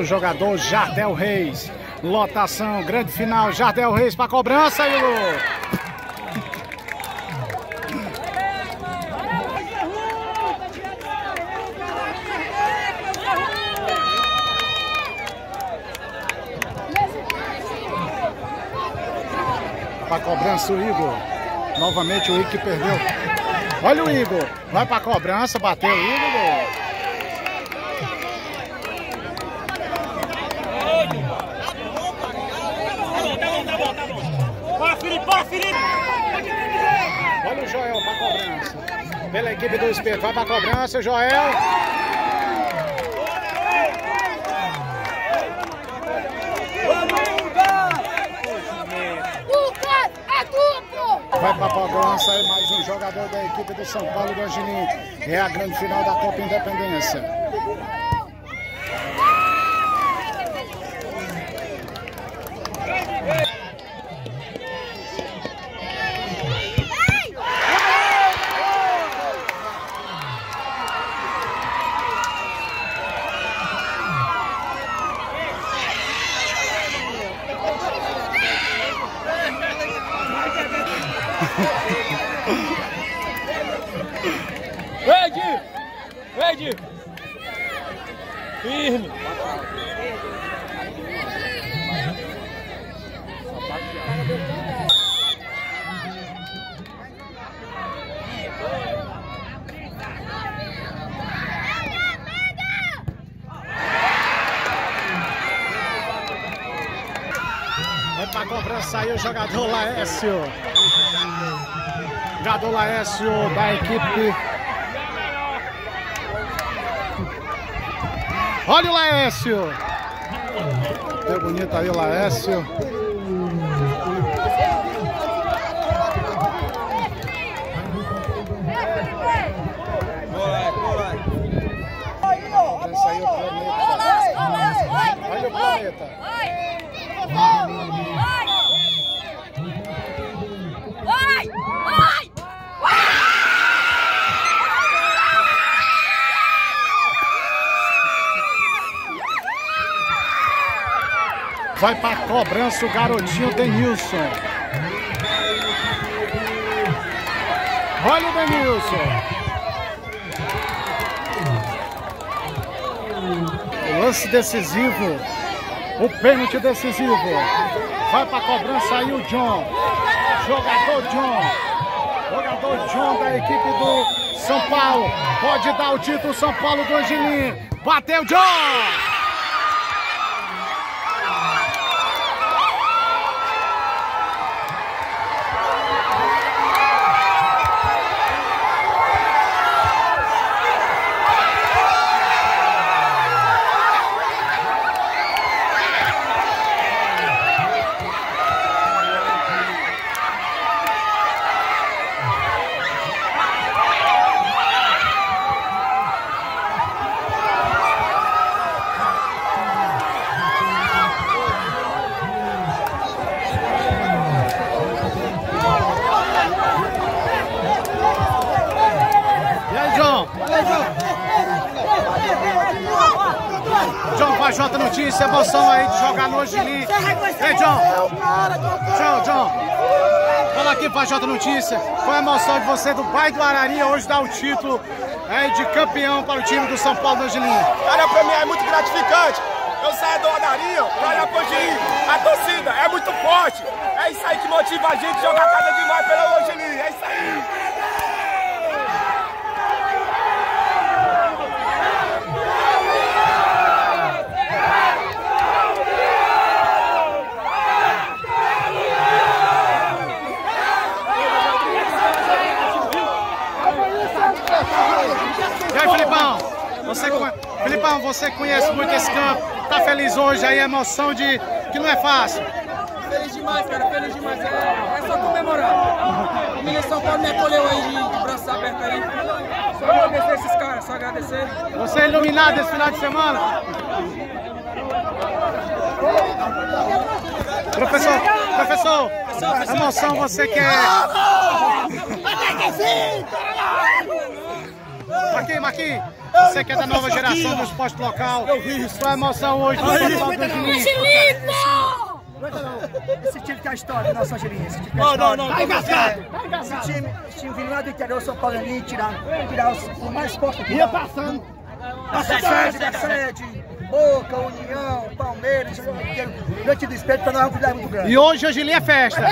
O jogador Jardel Reis. Lotação, grande final. Jardel Reis para cobrança e o Para cobrança o Igor. Novamente o Igor que perdeu. Olha o Igor. Vai para cobrança, bateu o Igor. Pela equipe do Espeto. Vai para cobrança, Joel. Vai para a cobrança e mais um jogador da equipe do São Paulo do Angelim. É a grande final da Copa Independência. Ed! Ed! Firme! Vai pra cobrança aí o jogador Laércio. Jogador Laércio da equipe. Olha o Laércio. Que bonito aí o Laércio. Aí o planeta. Olha o planeta. Vai pra cobrança o garotinho Denilson. Olha o Denilson. O lance decisivo. O pênalti decisivo. Vai pra cobrança aí o John. Jogador John. Jogador John da equipe do São Paulo. Pode dar o título São Paulo do Angelim. Bateu John! E aí, John? John, vai Jota Notícia, emoção aí de jogar no Angelim. Ei, John. John, John. Fala aqui, Fajota Notícia. Qual a emoção de você do Pai do Araria hoje dar o título aí de campeão para o time do São Paulo do Angelim? Cara, pra mim é muito gratificante. Eu saio do Adarinho pra olhar pro Angelim. A torcida é muito forte. É isso aí que motiva a gente a jogar cada demais pelo Angelim. É isso aí. E aí, Filipão? Você, Filipão, você conhece muito esse campo. Tá feliz hoje aí, a emoção de que não é fácil. Feliz demais, cara, feliz demais. É, é só comemorar. O Minas São Paulo me acolheu aí de, de braços abertos aí. Só agradecer esses caras, só agradecer. Você é iluminado esse final de semana? Professor, professor, a emoção você quer. Marquinhos, Marquinhos, Você que é da nova geração do esporte local. Sua emoção hoje no Festival do Angelim. Esse time tem a história, nosso Angelim. Esse time tem a Não, história. não, não, tá engasgado, É, Esse time, esse time vindo lá do interior, São Paulo ali, tirar, tirar os, o mais forte aqui. Ia passando. Da sede, da sede, Boca, União, Palmeiras, diante do espelho, para nós é um muito grande. E hoje Angelim é festa.